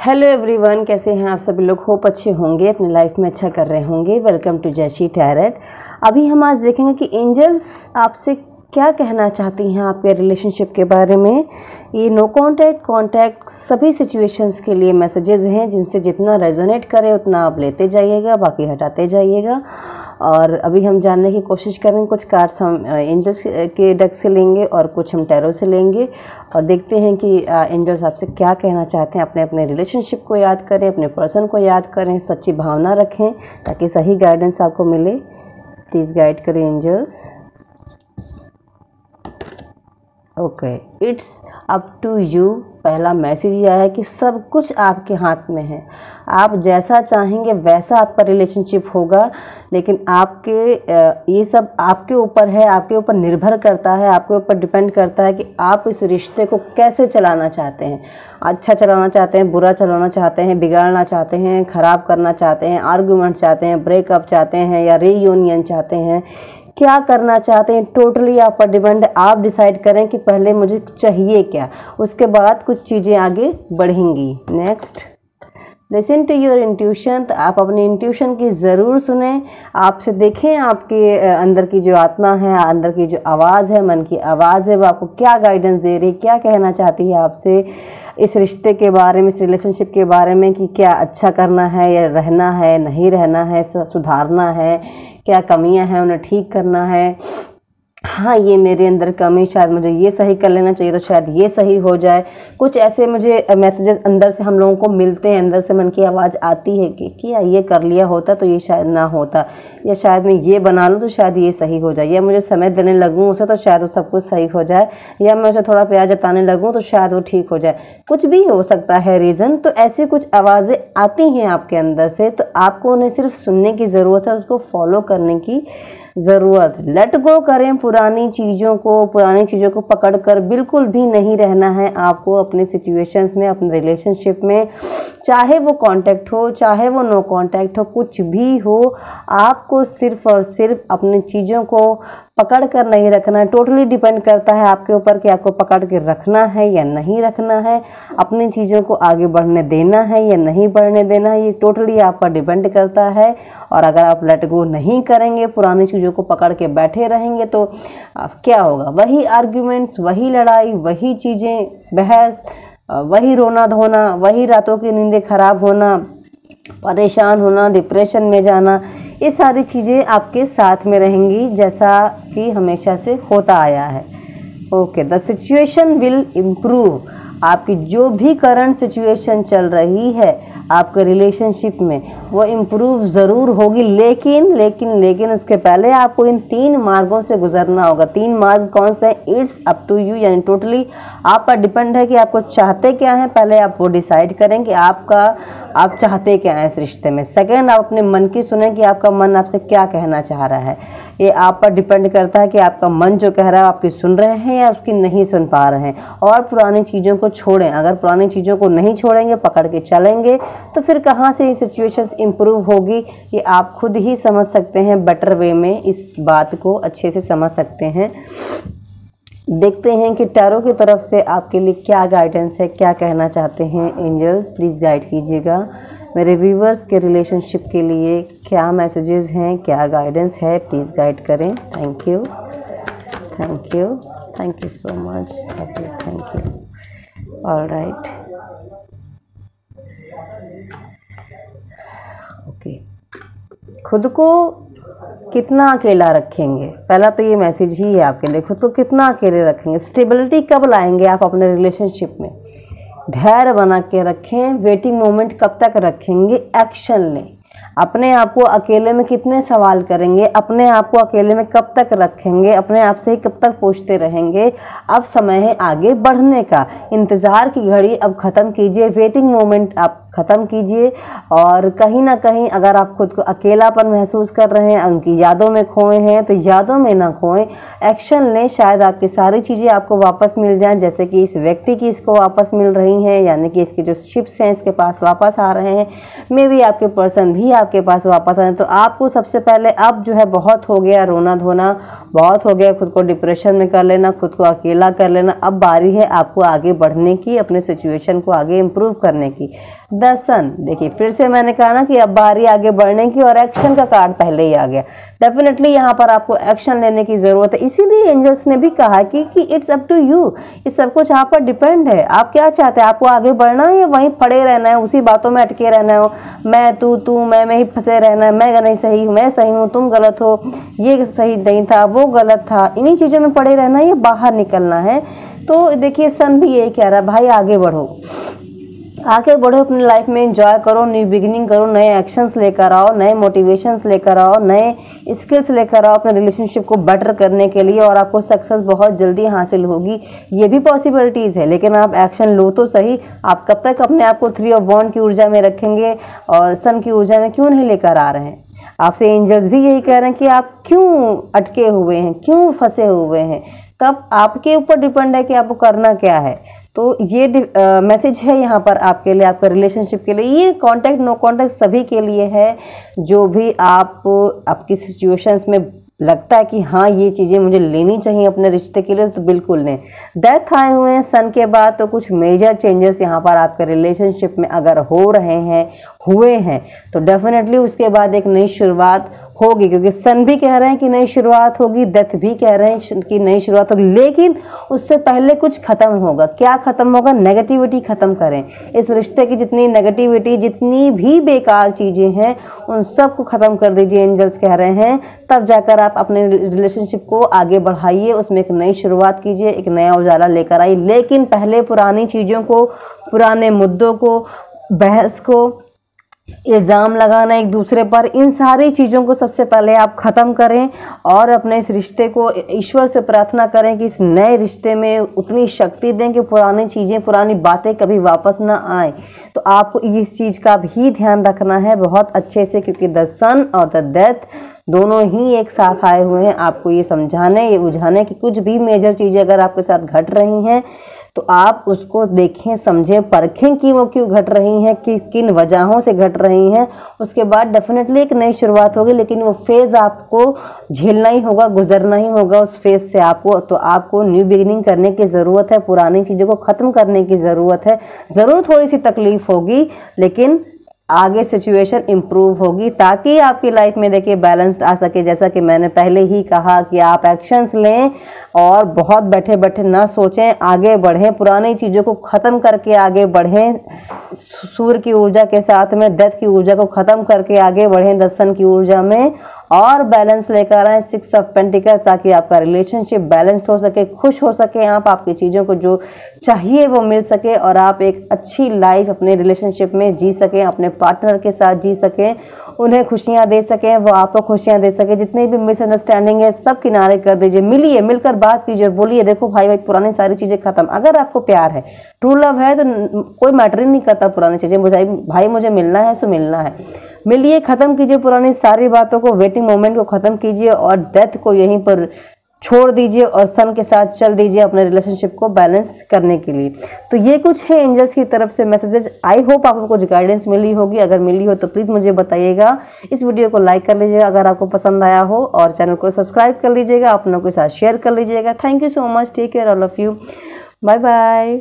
Hello everyone कैसे हैं आप सभी लोग? होप अच्छे होंगे, अपने लाइफ में अच्छा कर रहे होंगे। वेलकम टू जैशी टैरट अभी हम आज देखेंगे कि एंजल्स आपसे क्या कहना चाहती हैं आपके रिलेशनशिप के बारे में। ये नो कांटेक्ट कांटेक्ट सभी सिचुएशंस के लिए मैसेजेस हैं जिनसे जितना रेजोनेट करे, उतना आप लेते जाइएगा, बाकी हटाते जाइएगा। और अभी हम जानने की कोशिश करेंगे कुछ कार्ड्स हम एंजल्स के डक से लेंगे और कुछ हम टैरो से लेंगे और देखते हैं कि एंजल्स आपसे क्या कहना चाहते हैं अपने अपने रिलेशनशिप को याद करें, अपने पर्सन को याद करें, सच्ची भावना रखें ताकि सही गाइडेंस आपको मिले। प्लीज़ गाइड करें angels okay it's up to you पहला मैसेज यह है कि सब कुछ आपके हाथ में है। आप जैसा चाहेंगे वैसा आपका रिलेशनशिप होगा, लेकिन आपके ये सब आपके ऊपर है, आपके ऊपर निर्भर करता है, आपके ऊपर डिपेंड करता है कि आप इस रिश्ते को कैसे चलाना चाहते हैं। अच्छा चलाना चाहते हैं, बुरा चलाना चाहते हैं, बिगाड़ना चाहते हैं, ख़राब करना चाहते हैं आर्गूमेंट चाहते हैं ब्रेकअप चाहते हैं या रीयूनियन चाहते हैं क्या करना चाहते हैं? टोटली आप पर डिपेंड आप डिसाइड करें कि पहले मुझे चाहिए क्या। उसके बाद कुछ चीज़ें आगे बढ़ेंगी। Next listen to your intuition तो आप अपनी इंट्यूशन की ज़रूर सुने। आपसे देखें आपके अंदर की जो आत्मा है, अंदर की जो आवाज़ है, मन की आवाज़ है, वो आपको क्या गाइडेंस दे रही है, क्या कहना चाहती है आपसे। इस रिश्ते के बारे में, इस रिलेशनशिप के बारे में कि क्या अच्छा करना है या रहना है, नहीं रहना है सुधारना है क्या कमियाँ हैं उन्हें ठीक करना है। हाँ ये मेरे अंदर कमी शायद मुझे ये सही कर लेना चाहिए तो शायद ये सही हो जाए। कुछ ऐसे मुझे मैसेजेस अंदर से हम लोगों को मिलते हैं, अंदर से मन की आवाज़ आती है कि, क्या ये कर लिया होता तो ये शायद ना होता। या शायद मैं ये बना लूँ तो शायद ये सही हो जाए। या मुझे समय देने लगूँ उसे तो शायद वो सब कुछ सही हो जाए। या मैं उसे थोड़ा प्यार जताने लगूँ तो शायद वो ठीक हो जाए। कुछ भी हो सकता है रीज़न तो ऐसी कुछ आवाज़ें आती हैं आपके अंदर से तो आपको उन्हें सिर्फ़ सुनने की ज़रूरत है, उसको फॉलो करने की। ज़रूरत लट गो करें पुरानी चीज़ों को, पुरानी चीज़ों को पकड़ कर। बिल्कुल भी नहीं रहना है आपको अपने सिचुएशंस में, अपने रिलेशनशिप में। चाहे वो कांटेक्ट हो, चाहे वो नो कांटेक्ट हो, कुछ भी हो, आपको सिर्फ़ और सिर्फ़ अपनी चीज़ों को पकड़ कर नहीं रखना है। टोटली डिपेंड करता है आपके ऊपर कि आपको पकड़ के रखना है या नहीं रखना है, अपनी चीज़ों को आगे बढ़ने देना है या नहीं बढ़ने देना है, ये टोटली आप पर डिपेंड करता है। और अगर आप लेट गो नहीं करेंगे, पुरानी चीज़ों को पकड़ के बैठे रहेंगे तो क्या होगा? वही आर्ग्यूमेंट्स वही लड़ाई, वही चीज़ें, बहस वही रोना धोना, वही रातों की नींदें खराब होना, परेशान होना डिप्रेशन में जाना, ये सारी चीज़ें आपके साथ में रहेंगी जैसा कि हमेशा से होता आया है। Okay the situation will improve आपकी जो भी करंट सिचुएशन चल रही है आपके रिलेशनशिप में, वो इम्प्रूव ज़रूर होगी। लेकिन लेकिन लेकिन उसके पहले आपको इन तीन मार्गों से गुजरना होगा। तीन मार्ग कौन से हैं? इट्स अप टू यू यानी टोटली आप पर डिपेंड है कि आपको चाहते क्या हैं। पहले आप वो डिसाइड करें कि आपका आप चाहते क्या हैं इस रिश्ते में? सेकेंड आप अपने मन की सुने कि आपका मन आपसे क्या कहना चाह रहा है। ये आप पर डिपेंड करता है कि आपका मन जो कह रहा है आपकी सुन रहे हैं या उसकी नहीं सुन पा रहे हैं। और पुरानी चीज़ों को छोड़ें। अगर पुरानी चीज़ों को नहीं छोड़ेंगे, पकड़ के चलेंगे तो फिर कहाँ से ये सिचुएशन इम्प्रूव होगी? ये आप खुद ही समझ सकते हैं बेटर वे में इस बात को अच्छे से समझ सकते हैं। देखते हैं कि टैरो की तरफ़ से आपके लिए क्या गाइडेंस है, क्या कहना चाहते हैं एंजल्स प्लीज़ गाइड कीजिएगा। मेरे व्यूवर्स के रिलेशनशिप के लिए क्या मैसेजेस हैं, क्या गाइडेंस है प्लीज़ गाइड करें. Thank you thank you thank you so much thank you all right okay खुद को कितना अकेला रखेंगे? पहला तो ये मैसेज ही है आपके लिए। खुद को कितना अकेले रखेंगे? स्टेबिलिटी कब लाएँगे आप अपने रिलेशनशिप में? धैर्य बना के रखें वेटिंग मोमेंट कब तक रखेंगे? एक्शन लें। अपने आप को अकेले में कितने सवाल करेंगे? अपने आप को अकेले में कब तक रखेंगे? अपने आप से ही कब तक पूछते रहेंगे? अब समय है आगे बढ़ने का। इंतज़ार की घड़ी अब ख़त्म कीजिए। वेटिंग मोमेंट आप ख़त्म कीजिए। और कहीं ना कहीं अगर आप खुद को अकेलापन महसूस कर रहे हैं, उनकी यादों में खोए हैं तो यादों में ना खोएँ। एक्शन लें, शायद आपकी सारी चीज़ें आपको वापस मिल जाएँ, जैसे कि इस व्यक्ति की इसको वापस मिल रही हैं, यानी कि इसके जो शिप्स हैं, इसके पास वापस आ रहे हैं। मे भी आपके पर्सन भी आपके पास वापस आए। तो आपको सबसे पहले अब जो है बहुत हो गया रोना धोना, बहुत हो गया खुद को डिप्रेशन में कर लेना, खुद को अकेला कर लेना। अब बारी है आपको आगे बढ़ने की, अपने सिचुएशन को आगे इम्प्रूव करने की। दर्शन देखिए, फिर से मैंने कहा ना कि अब बारी आगे बढ़ने की और एक्शन का कार्ड पहले ही आ गया। डेफिनेटली यहाँ पर आपको एक्शन लेने की ज़रूरत है। इसीलिए एंजल्स ने भी कहा कि कि इट्स अप टू यू ये सब कुछ आप पर डिपेंड है। आप क्या चाहते हैं? आपको आगे बढ़ना है या वहीं पड़े रहना है? उसी बातों में अटके रहना हो। मैं, तू तू, मैं मैं ही फंसे रहना है। मैं नहीं सही हूँ, मैं सही हूँ, तुम गलत हो। ये सही नहीं था, वो गलत था। इन्हीं चीज़ों में पड़े रहना है या बाहर निकलना है। तो देखिए, सन भी यही कह रहा है, भाई, आगे बढ़ो। आगे बढ़ो अपनी लाइफ में एंजॉय करो न्यू बिगिनिंग करो, नए एक्शंस लेकर आओ, नए मोटिवेशंस लेकर आओ, नए स्किल्स लेकर आओ अपने रिलेशनशिप को बेटर करने के लिए और आपको सक्सेस बहुत जल्दी हासिल होगी। ये भी पॉसिबिलिटीज़ है, लेकिन आप एक्शन लो तो सही। आप कब तक अपने आप को थ्री ऑफ़ वन की ऊर्जा में रखेंगे और सन की ऊर्जा में क्यों नहीं लेकर आ रहे हैं? आपसे एंजल्स भी यही कह रहे हैं कि आप क्यों अटके हुए हैं, क्यों फंसे हुए हैं? कब आपके ऊपर डिपेंड है कि आपको करना क्या है। तो ये मैसेज है यहाँ पर आपके लिए, आपके रिलेशनशिप के लिए। ये कांटेक्ट नो कांटेक्ट सभी के लिए है। जो भी आप, आपकी सिचुएशंस में लगता है कि हाँ ये चीज़ें मुझे लेनी चाहिए अपने रिश्ते के लिए तो बिल्कुल नहीं। डेथ आए हुए हैं सन के बाद तो कुछ मेजर चेंजेस यहाँ पर आपके रिलेशनशिप में अगर हो रहे हैं, हुए हैं तो डेफिनेटली उसके बाद एक नई शुरुआत होगी, क्योंकि सन भी कह रहे हैं कि नई शुरुआत होगी, डेथ भी कह रहे हैं कि नई शुरुआत होगी, लेकिन उससे पहले कुछ खत्म होगा। क्या खत्म होगा? नेगेटिविटी खत्म करें। इस रिश्ते की जितनी नेगेटिविटी जितनी भी बेकार चीज़ें हैं, उन सबको ख़त्म कर दीजिए एंजल्स कह रहे हैं। तब जाकर आप अपने रिलेशनशिप को आगे बढ़ाइए, उसमें एक नई शुरुआत कीजिए, एक नया उजाला लेकर आइए। लेकिन पहले पुरानी चीज़ों को, पुराने मुद्दों को, बहस को इल्ज़ाम लगाना एक दूसरे पर, इन सारी चीज़ों को सबसे पहले आप ख़त्म करें और अपने इस रिश्ते को ईश्वर से प्रार्थना करें कि इस नए रिश्ते में उतनी शक्ति दें कि पुरानी चीज़ें, पुरानी बातें कभी वापस ना आए। तो आपको इस चीज़ का भी ध्यान रखना है बहुत अच्छे से, क्योंकि द सन और द डेथ दोनों ही एक साथ आए हुए हैं। आपको ये समझाने, ये बुझाने कि कुछ भी मेजर चीज़ें अगर आपके साथ घट रही हैं तो आप उसको देखें, समझें, परखें कि वो क्यों घट रही हैं, कि किन वजहों से घट रही हैं। उसके बाद डेफिनेटली एक नई शुरुआत होगी, लेकिन वो फ़ेज़ आपको झेलना ही होगा, गुजरना ही होगा उस फ़ेज़ से आपको। तो आपको न्यू बिगिनिंग करने की ज़रूरत है, पुरानी चीज़ों को ख़त्म करने की ज़रूरत है। ज़रूर थोड़ी सी तकलीफ़ होगी, लेकिन आगे सिचुएशन इम्प्रूव होगी ताकि आपकी लाइफ में देखिए बैलेंस्ड आ सके। जैसा कि मैंने पहले ही कहा कि आप एक्शंस लें और बहुत बैठे बैठे ना सोचें, आगे बढ़ें, पुरानी चीज़ों को ख़त्म करके आगे बढ़ें। सूर्य की ऊर्जा के साथ में दत्त की ऊर्जा को ख़त्म करके आगे बढ़ें, दर्शन की ऊर्जा में और बैलेंस लेकर आए सिक्स ऑफ़ पेंटिकल ताकि आपका रिलेशनशिप बैलेंस्ड हो सके, खुश हो सके, आप आपकी चीज़ों को जो चाहिए वो मिल सके और आप एक अच्छी लाइफ अपने रिलेशनशिप में जी सकें, अपने पार्टनर के साथ जी सकें, उन्हें खुशियाँ दे सकें, वो आपको खुशियाँ दे सकें। जितनी भी मिसअंडरस्टैंडिंग है, सब किनारे कर दीजिए। मिलिए, मिलकर बात कीजिए बोलिए, देखो भाई भाई, पुरानी सारी चीज़ें खत्म। अगर आपको प्यार है ट्रू लव है तो कोई मैटर ही नहीं करता पुरानी चीज़ें। भाई भाई, मुझे मिलना है, सो मिलना है। मिलिए, ख़त्म कीजिए पुरानी सारी बातों को वेटिंग मोमेंट को ख़त्म कीजिए और डेथ को यहीं पर छोड़ दीजिए और सन के साथ चल दीजिए अपने रिलेशनशिप को बैलेंस करने के लिए। तो ये कुछ है एंजल्स की तरफ़ से मैसेजेज आई होप आपको कुछ गाइडेंस मिली होगी। अगर मिली हो तो प्लीज़ मुझे बताइएगा। इस वीडियो को लाइक कर लीजिएगा। अगर आपको पसंद आया हो और चैनल को सब्सक्राइब कर लीजिएगा, अपनों के साथ शेयर कर लीजिएगा। Thank you so much take care all of you bye bye